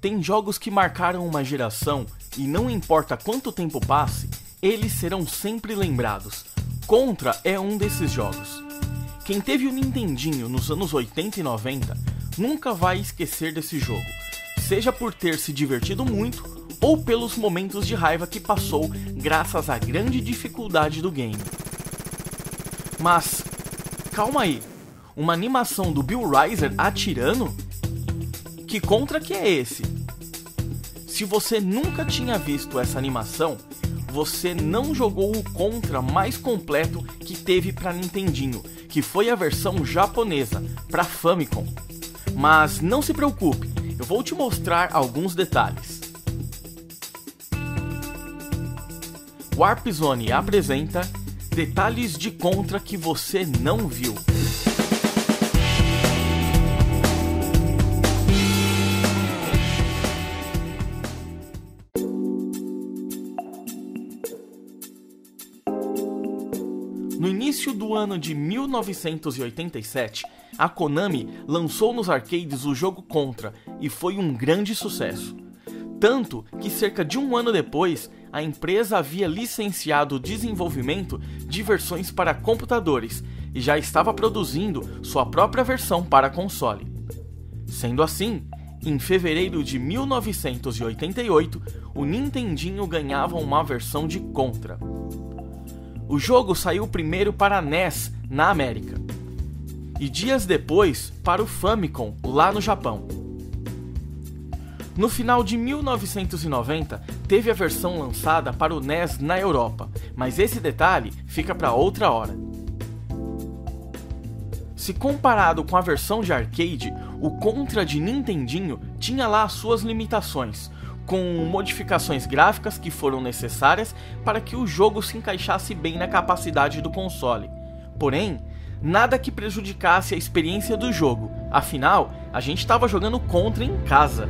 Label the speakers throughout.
Speaker 1: Tem jogos que marcaram uma geração e não importa quanto tempo passe, eles serão sempre lembrados. Contra é um desses jogos. Quem teve o Nintendinho nos anos 80 e 90 nunca vai esquecer desse jogo, seja por ter se divertido muito ou pelos momentos de raiva que passou graças à grande dificuldade do game. Mas, calma aí, uma animação do Bill Riser atirando? Que contra que é esse? Se você nunca tinha visto essa animação, você não jogou o Contra mais completo que teve para Nintendinho, que foi a versão japonesa, para Famicom. Mas não se preocupe, eu vou te mostrar alguns detalhes. Warp Zone apresenta detalhes de Contra que você não viu. No início do ano de 1987, a Konami lançou nos arcades o jogo Contra e foi um grande sucesso. Tanto que cerca de um ano depois, a empresa havia licenciado o desenvolvimento de versões para computadores e já estava produzindo sua própria versão para console. Sendo assim, em fevereiro de 1988, o Nintendinho ganhava uma versão de Contra. O jogo saiu primeiro para NES na América e dias depois para o Famicom lá no Japão. No final de 1990, teve a versão lançada para o NES na Europa, mas esse detalhe fica para outra hora. Se comparado com a versão de arcade, o Contra de Nintendinho tinha lá suas limitações, com modificações gráficas que foram necessárias para que o jogo se encaixasse bem na capacidade do console. Porém, nada que prejudicasse a experiência do jogo, afinal, a gente estava jogando Contra em casa.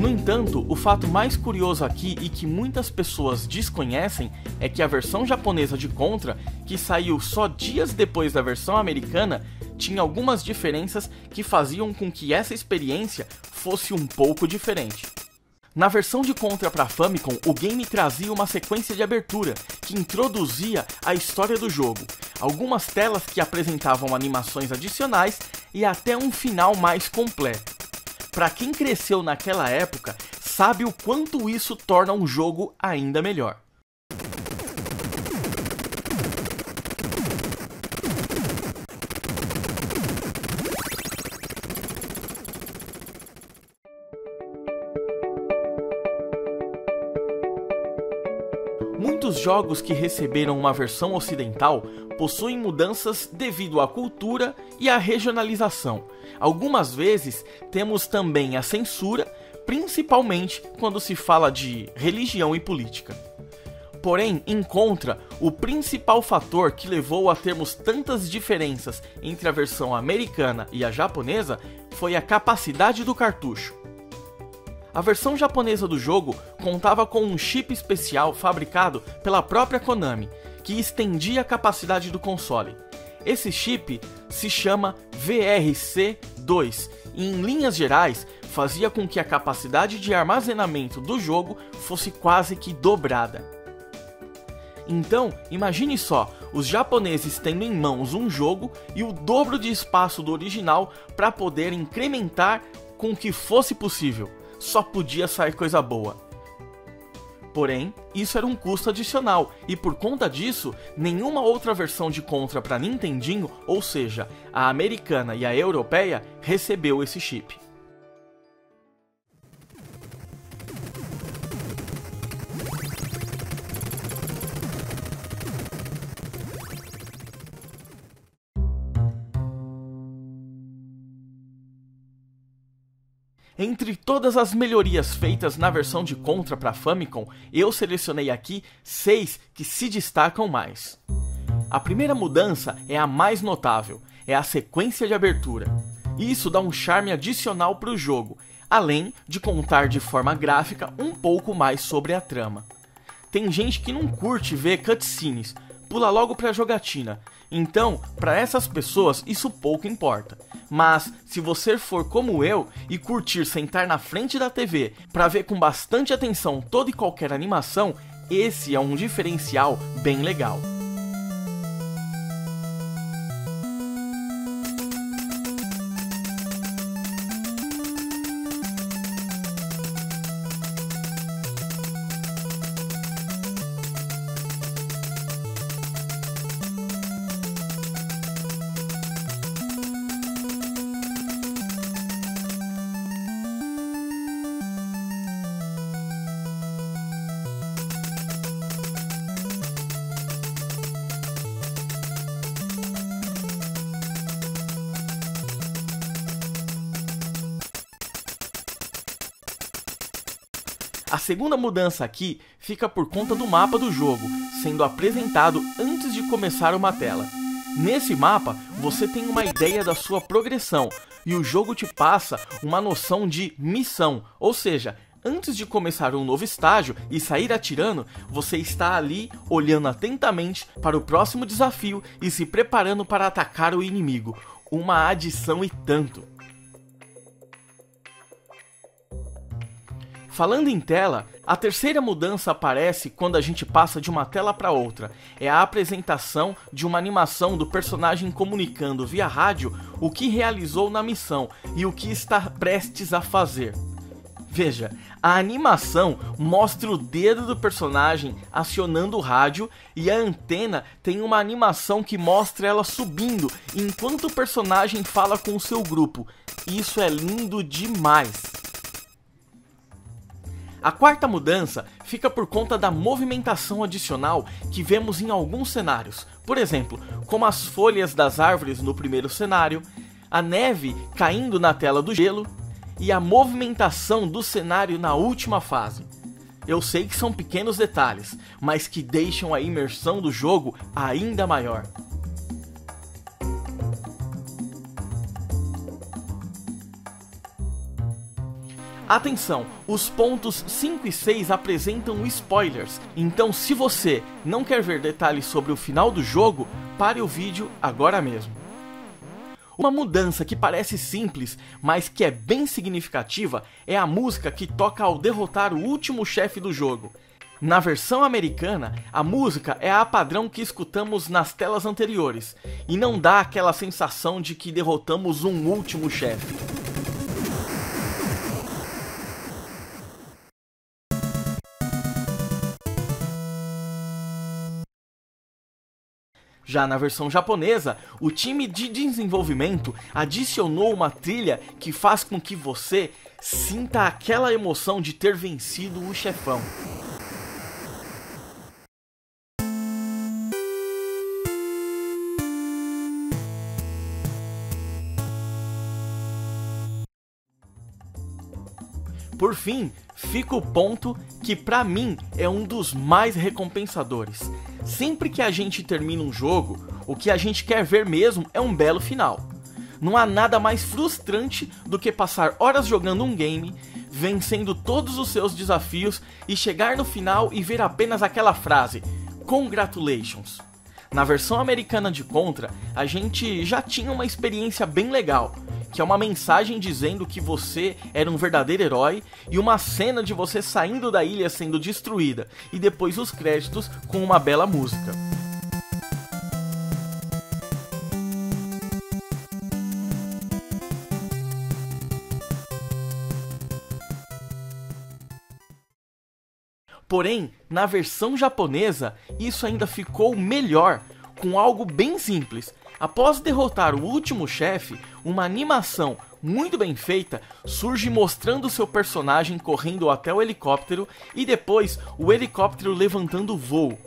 Speaker 1: No entanto, o fato mais curioso aqui e que muitas pessoas desconhecem é que a versão japonesa de Contra, que saiu só dias depois da versão americana, tinha algumas diferenças que faziam com que essa experiência fosse um pouco diferente. Na versão de Contra para Famicom, o game trazia uma sequência de abertura que introduzia a história do jogo, algumas telas que apresentavam animações adicionais e até um final mais completo. Para quem cresceu naquela época, sabe o quanto isso torna um jogo ainda melhor. Muitos jogos que receberam uma versão ocidental possuem mudanças devido à cultura e à regionalização. Algumas vezes temos também a censura, principalmente quando se fala de religião e política. Porém, em contra, o principal fator que levou a termos tantas diferenças entre a versão americana e a japonesa foi a capacidade do cartucho. A versão japonesa do jogo contava com um chip especial fabricado pela própria Konami, que estendia a capacidade do console. Esse chip se chama VRC2 e, em linhas gerais, fazia com que a capacidade de armazenamento do jogo fosse quase que dobrada. Então, imagine só, os japoneses tendo em mãos um jogo e o dobro de espaço do original para poder incrementar com que fosse possível só podia sair coisa boa. Porém, isso era um custo adicional, e por conta disso, nenhuma outra versão de Contra para Nintendinho, ou seja, a americana e a europeia, recebeu esse chip. Entre todas as melhorias feitas na versão de Contra para Famicom, eu selecionei aqui seis que se destacam mais. A primeira mudança é a mais notável, é a sequência de abertura. Isso dá um charme adicional para o jogo, além de contar de forma gráfica um pouco mais sobre a trama. Tem gente que não curte ver cutscenes, pula logo para a jogatina, então, para essas pessoas isso pouco importa Mas se você for como eu e curtir sentar na frente da TV para ver com bastante atenção toda e qualquer animação, esse é um diferencial bem legal. A segunda mudança aqui fica por conta do mapa do jogo, sendo apresentado antes de começar uma tela. Nesse mapa, você tem uma ideia da sua progressão, e o jogo te passa uma noção de missão, ou seja, antes de começar um novo estágio e sair atirando, você está ali olhando atentamente para o próximo desafio e se preparando para atacar o inimigo. Uma adição e tanto. Falando em tela, a terceira mudança aparece quando a gente passa de uma tela para outra. É a apresentação de uma animação do personagem comunicando via rádio o que realizou na missão e o que está prestes a fazer. Veja, a animação mostra o dedo do personagem acionando o rádio e a antena tem uma animação que mostra ela subindo enquanto o personagem fala com o seu grupo. Isso é lindo demais. A quarta mudança fica por conta da movimentação adicional que vemos em alguns cenários, por exemplo, como as folhas das árvores no primeiro cenário, a neve caindo na tela do gelo e a movimentação do cenário na última fase. Eu sei que são pequenos detalhes, mas que deixam a imersão do jogo ainda maior. Atenção, os pontos 5 e 6 apresentam spoilers, então se você não quer ver detalhes sobre o final do jogo, pare o vídeo agora mesmo. Uma mudança que parece simples, mas que é bem significativa, é a música que toca ao derrotar o último chefe do jogo. Na versão americana, a música é a padrão que escutamos nas telas anteriores, e não dá aquela sensação de que derrotamos um último chefe. Já na versão japonesa, o time de desenvolvimento adicionou uma trilha que faz com que você sinta aquela emoção de ter vencido o chefão. Por fim, fica o ponto que para mim é um dos mais recompensadores. Sempre que a gente termina um jogo, o que a gente quer ver mesmo é um belo final. Não há nada mais frustrante do que passar horas jogando um game, vencendo todos os seus desafios e chegar no final e ver apenas aquela frase: Congratulations. Na versão americana de Contra, a gente já tinha uma experiência bem legal, que é uma mensagem dizendo que você era um verdadeiro herói e uma cena de você saindo da ilha sendo destruída e depois os créditos com uma bela música. Porém, na versão japonesa, isso ainda ficou melhor, com algo bem simples. Após derrotar o último chefe, uma animação muito bem feita surge mostrando seu personagem correndo até o helicóptero e depois o helicóptero levantando o voo.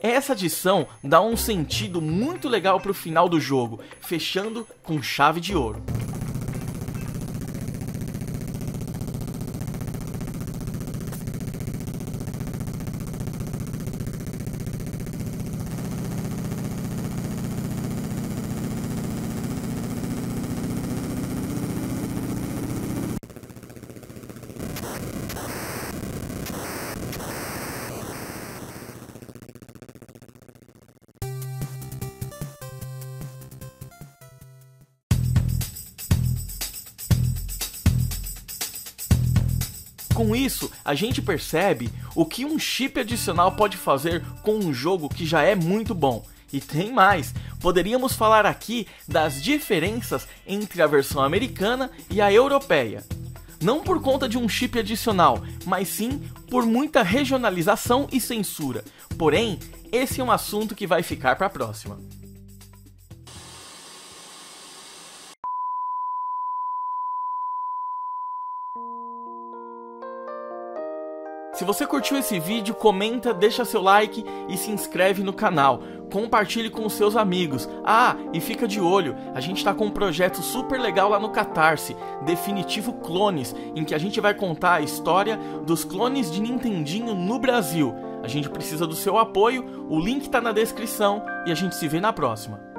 Speaker 1: Essa adição dá um sentido muito legal para o final do jogo, fechando com chave de ouro. Com isso, a gente percebe o que um chip adicional pode fazer com um jogo que já é muito bom. E tem mais, poderíamos falar aqui das diferenças entre a versão americana e a europeia. Não por conta de um chip adicional, mas sim por muita regionalização e censura. Porém, esse é um assunto que vai ficar para a próxima. Se você curtiu esse vídeo, comenta, deixa seu like e se inscreve no canal. Compartilhe com os seus amigos. Ah, e fica de olho, a gente está com um projeto super legal lá no Catarse, Definitivo Clones, em que a gente vai contar a história dos clones de Nintendinho no Brasil. A gente precisa do seu apoio, o link está na descrição e a gente se vê na próxima.